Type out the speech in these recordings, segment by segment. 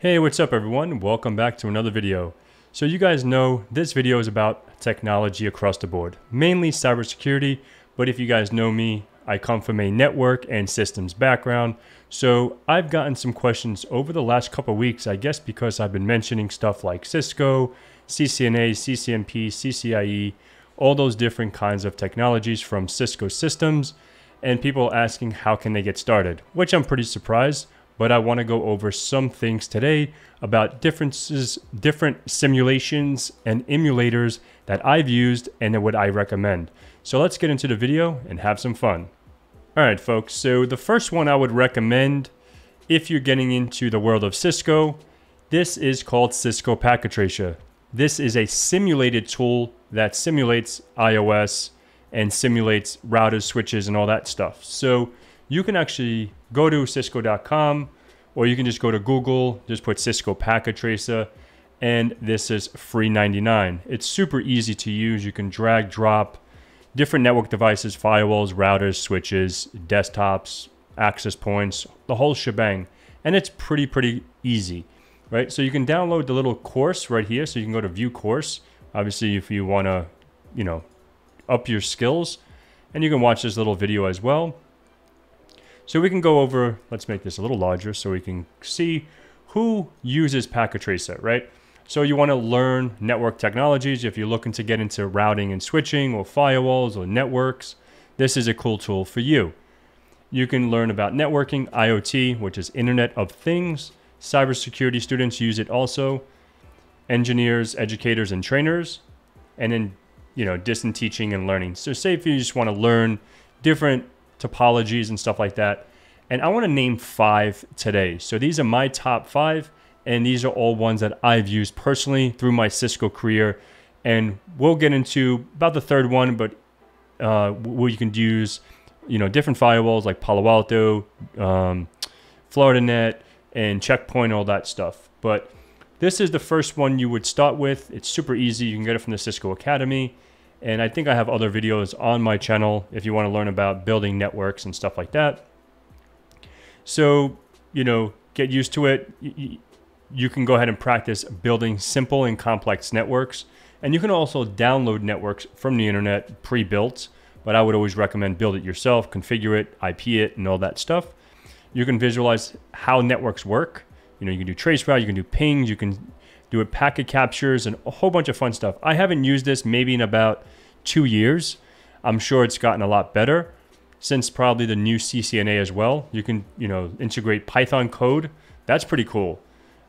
Hey, what's up everyone? Welcome back to another video. So you guys know this video is about technology across the board, mainly cybersecurity, but if you guys know me, I come from a network and systems background. So I've gotten some questions over the last couple weeks, I guess because I've been mentioning stuff like Cisco, CCNA, CCNP, CCIE, all those different kinds of technologies from Cisco systems, and people asking how can they get started, which I'm pretty surprised but I want to go over some things today about differences, different simulations and emulators that I've used and what I recommend. So let's get into the video and have some fun. All right, folks, so the first one I would recommend if you're getting into the world of Cisco, this is called Cisco Packet. This is a simulated tool that simulates IOS and simulates routers, switches, and all that stuff. So you can actually go to cisco.com or you can just go to Google, just put Cisco Packet Tracer, and this is free 99. It's super easy to use. You can drag, drop different network devices, firewalls, routers, switches, desktops, access points, the whole shebang. And it's pretty, pretty easy, right? So you can download the little course right here. So you can go to view course. Obviously, if you want to, you know, up your skills, and you can watch this little video as well. So we can go over, let's make this a little larger so we can see who uses Packet Tracer, right? So you want to learn network technologies. If you're looking to get into routing and switching or firewalls or networks, this is a cool tool for you. You can learn about networking, IoT, which is Internet of Things. Cybersecurity students use it also. Engineers, educators, and trainers. And then, you know, distant teaching and learning. So say if you just want to learn different topologies and stuff like that. And I want to name five today. So these are my top five, and these are all ones that I've used personally through my Cisco career. And we'll get into about the third one, but uh, where you can use, you know, different firewalls like Palo Alto, um, Fortinet, and Checkpoint, all that stuff. But this is the first one you would start with. It's super easy. You can get it from the Cisco Academy. And I think I have other videos on my channel if you want to learn about building networks and stuff like that. So, you know, get used to it. You can go ahead and practice building simple and complex networks. And you can also download networks from the internet pre-built, but I would always recommend build it yourself, configure it, IP it, and all that stuff. You can visualize how networks work. You know, you can do traceroute, you can do pings, you can do it packet captures, and a whole bunch of fun stuff. I haven't used this maybe in about two years. I'm sure it's gotten a lot better since probably the new CCNA as well. You can, you know, integrate Python code. That's pretty cool.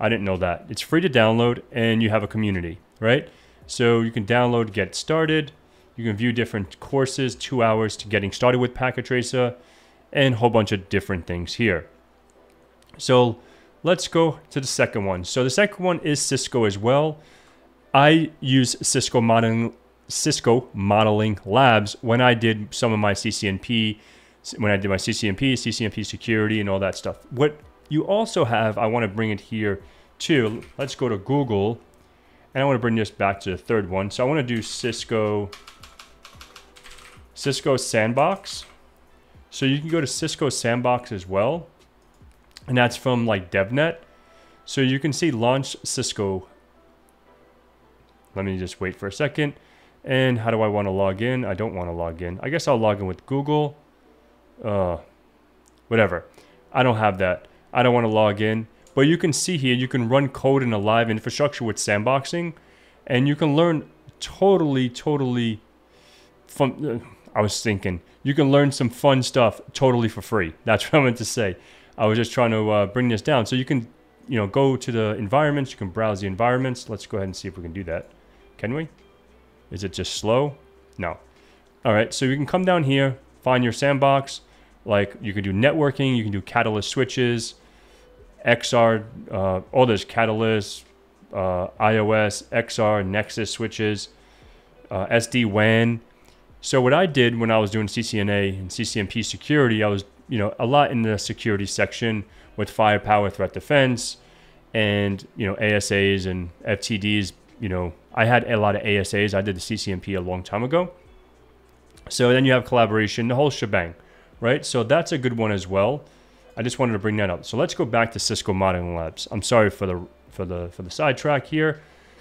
I didn't know that. It's free to download and you have a community, right? So you can download, get started. You can view different courses, two hours to getting started with Packet Tracer, and a whole bunch of different things here. So let's go to the second one. So the second one is Cisco as well. I use Cisco modeling, Cisco modeling labs when I did some of my CCNP, when I did my CCNP, CCNP security, and all that stuff. What you also have, I want to bring it here too. Let's go to Google, and I want to bring this back to the third one. So I want to do Cisco, Cisco Sandbox. So you can go to Cisco Sandbox as well and that's from like DevNet. So you can see launch Cisco. Let me just wait for a second. And how do I want to log in? I don't want to log in. I guess I'll log in with Google. Uh, whatever. I don't have that. I don't want to log in. But you can see here, you can run code in a live infrastructure with sandboxing. And you can learn totally, totally fun. I was thinking, you can learn some fun stuff totally for free. That's what I meant to say. I was just trying to uh, bring this down. So you can, you know, go to the environments. You can browse the environments. Let's go ahead and see if we can do that. Can we? Is it just slow? No. All right. So you can come down here, find your sandbox. Like you can do networking. You can do catalyst switches, XR, uh, all those catalyst, uh, IOS, XR, Nexus switches, uh, SD WAN. So what I did when I was doing CCNA and CCNP security, I was you know, a lot in the security section with firepower, threat defense, and you know, ASAs and FTDs. You know, I had a lot of ASAs. I did the CCNP a long time ago. So then you have collaboration, the whole shebang, right? So that's a good one as well. I just wanted to bring that up. So let's go back to Cisco Modeling Labs. I'm sorry for the for the for the sidetrack here.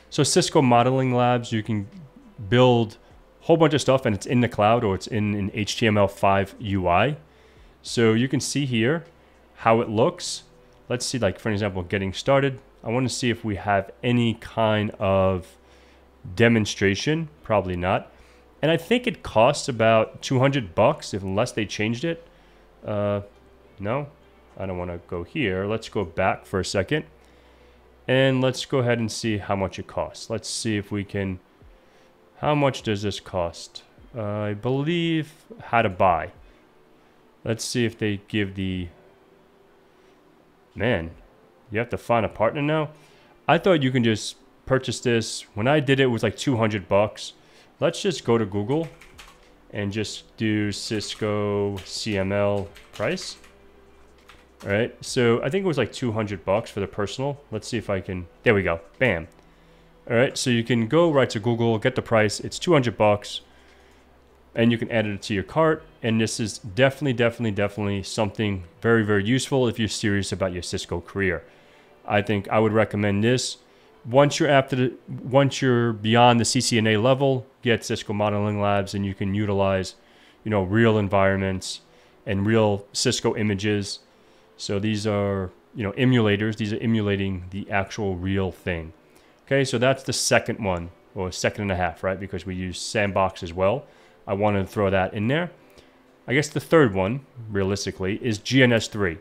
So Cisco Modeling Labs, you can build a whole bunch of stuff and it's in the cloud or it's in an HTML5 UI. So you can see here how it looks. Let's see, like for example, getting started. I want to see if we have any kind of demonstration. Probably not. And I think it costs about 200 bucks, if unless they changed it. Uh, no, I don't want to go here. Let's go back for a second. And let's go ahead and see how much it costs. Let's see if we can... How much does this cost? Uh, I believe how to buy. Let's see if they give the... Man, you have to find a partner now? I thought you can just purchase this. When I did it, it was like 200 bucks. Let's just go to Google and just do Cisco CML price. All right, so I think it was like 200 bucks for the personal. Let's see if I can, there we go, bam. All right, so you can go right to Google, get the price. It's 200 bucks and you can add it to your cart. And this is definitely, definitely, definitely something very, very useful if you're serious about your Cisco career. I think I would recommend this. Once you're after the, once you're beyond the CCNA level, get Cisco Modeling Labs, and you can utilize, you know, real environments and real Cisco images so these are, you know, emulators. These are emulating the actual real thing. Okay, so that's the second one, or second and a half, right? Because we use Sandbox as well. I wanted to throw that in there. I guess the third one, realistically, is GNS3.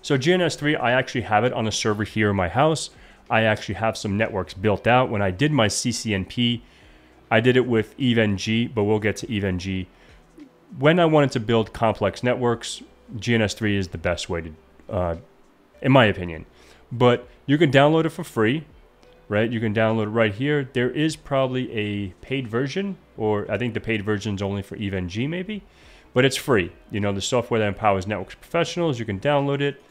So GNS3, I actually have it on a server here in my house. I actually have some networks built out. When I did my CCNP, I did it with EVE-NG, but we'll get to EVE-NG. When I wanted to build complex networks, GNS3 is the best way to, uh, in my opinion. But you can download it for free, right? You can download it right here. There is probably a paid version, or I think the paid version is only for EVE-NG maybe, but it's free. You know, the software that empowers networks professionals, you can download it,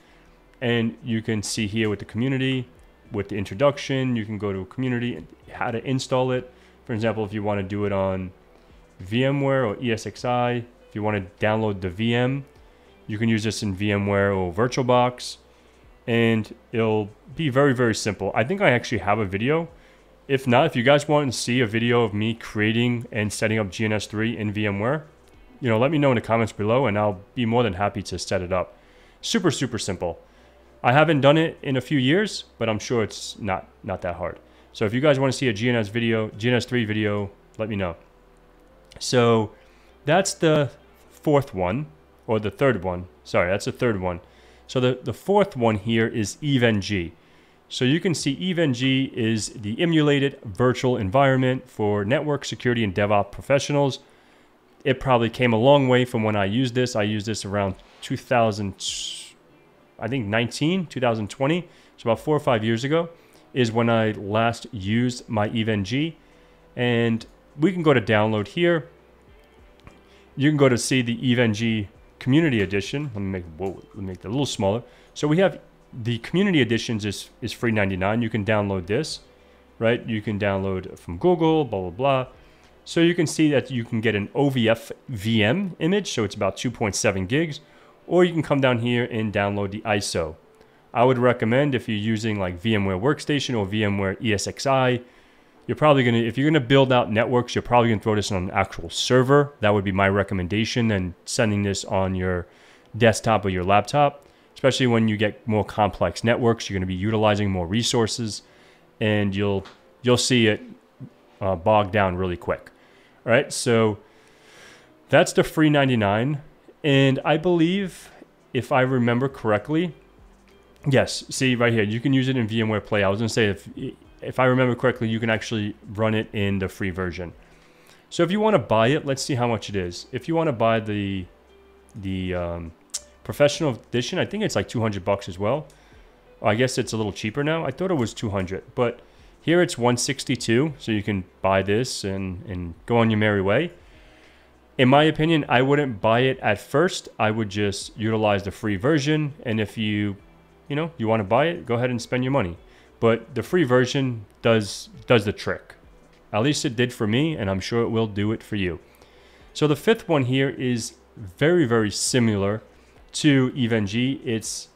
and you can see here with the community, with the introduction, you can go to a community, how to install it. For example, if you want to do it on VMware or ESXi, if you want to download the VM, you can use this in VMware or VirtualBox, and it'll be very, very simple. I think I actually have a video. If not, if you guys want to see a video of me creating and setting up GNS3 in VMware, you know, let me know in the comments below and I'll be more than happy to set it up. Super, super simple. I haven't done it in a few years, but I'm sure it's not, not that hard. So if you guys want to see a GNS video, GNS3 video, let me know. So that's the fourth one or the third one. Sorry, that's the third one. So the, the fourth one here is EVE-NG. So you can see EVE-NG is the emulated virtual environment for network security and DevOps professionals. It probably came a long way from when I used this. I used this around 2000, I think 19, 2020. So about four or five years ago is when I last used my EVE-NG. And we can go to download here. You can go to see the EVE-NG community edition. Let me make whoa, let me make that a little smaller. So we have the community editions is is free 99. You can download this, right? You can download from Google, blah blah blah. So you can see that you can get an OVF VM image, so it's about 2.7 gigs, or you can come down here and download the ISO. I would recommend if you're using like VMware Workstation or VMware ESXi, you're probably going to, if you're going to build out networks, you're probably going to throw this on an actual server. That would be my recommendation and sending this on your desktop or your laptop, especially when you get more complex networks, you're going to be utilizing more resources and you'll, you'll see it uh, bog down really quick. All right. So that's the free 99. And I believe if I remember correctly, yes, see right here, you can use it in VMware Play. I was going to say if if I remember correctly, you can actually run it in the free version. So if you want to buy it, let's see how much it is. If you want to buy the the um, professional edition, I think it's like 200 bucks as well. I guess it's a little cheaper now. I thought it was 200, but here it's 162. So you can buy this and, and go on your merry way. In my opinion, I wouldn't buy it at first. I would just utilize the free version. And if you, you know, you want to buy it, go ahead and spend your money. But the free version does does the trick. At least it did for me, and I'm sure it will do it for you. So the fifth one here is very, very similar to EVE-NG, it's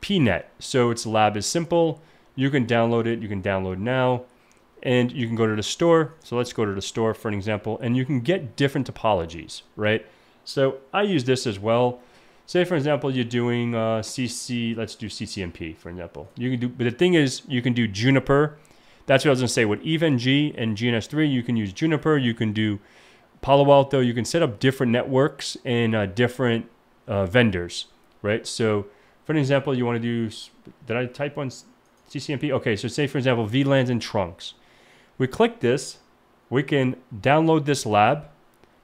PNet. So its lab is simple. You can download it. You can download now. And you can go to the store. So let's go to the store for an example. And you can get different topologies, right? So I use this as well. Say, for example, you're doing uh, CC, let's do CCNP, for example. You can do, but the thing is, you can do Juniper. That's what I was going to say. With EVE-NG and GNS3, you can use Juniper. You can do Palo Alto. You can set up different networks and uh, different uh, vendors, right? So, for an example, you want to do, did I type on CCNP? Okay, so say, for example, VLANs and trunks. We click this, we can download this lab,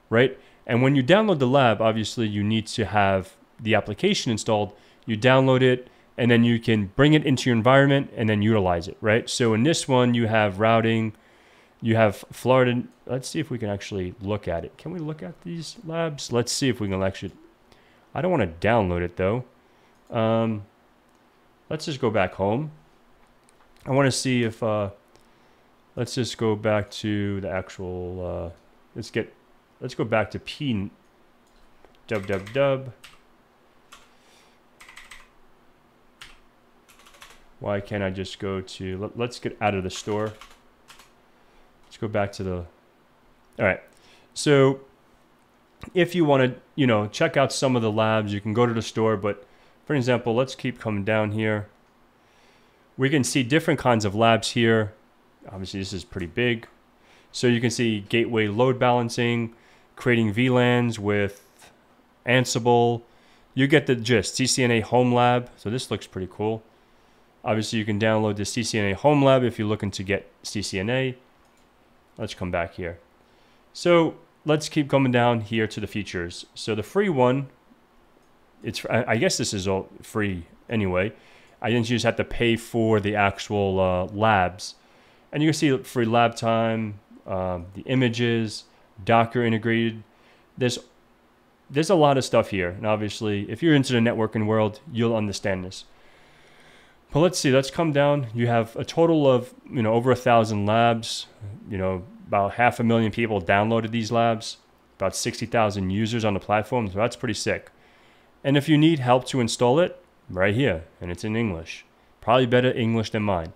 right? And when you download the lab, obviously you need to have the application installed. You download it, and then you can bring it into your environment and then utilize it, right? So in this one, you have routing, you have Florida. Let's see if we can actually look at it. Can we look at these labs? Let's see if we can actually. I don't want to download it though. Um, let's just go back home. I want to see if. Uh, let's just go back to the actual. Uh, let's get Let's go back to P dub dub dub. Why can't I just go to, let, let's get out of the store. Let's go back to the, all right. So if you want to, you know, check out some of the labs, you can go to the store, but for example, let's keep coming down here. We can see different kinds of labs here. Obviously this is pretty big. So you can see gateway load balancing, creating VLANs with Ansible. You get the gist. CCNA Home Lab. So this looks pretty cool. Obviously, you can download the CCNA Home Lab if you're looking to get CCNA. Let's come back here. So let's keep coming down here to the features. So the free one, it's I guess this is all free anyway. I didn't just have to pay for the actual uh, labs. And you can see free lab time, um, the images, Docker integrated. There's there's a lot of stuff here, and obviously, if you're into the networking world, you'll understand this. But let's see. Let's come down. You have a total of you know over a thousand labs. You know about half a million people downloaded these labs. About sixty thousand users on the platform. So that's pretty sick. And if you need help to install it, right here, and it's in English. Probably better English than mine.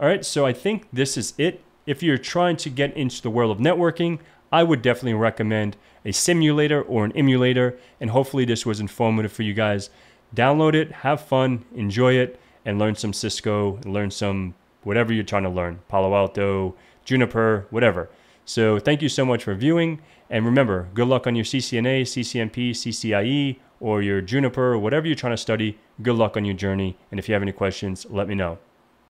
All right, so I think this is it. If you're trying to get into the world of networking, I would definitely recommend a simulator or an emulator. And hopefully, this was informative for you guys. Download it, have fun, enjoy it, and learn some Cisco, and learn some whatever you're trying to learn Palo Alto, Juniper, whatever. So, thank you so much for viewing. And remember, good luck on your CCNA, CCNP, CCIE, or your Juniper, whatever you're trying to study. Good luck on your journey. And if you have any questions, let me know.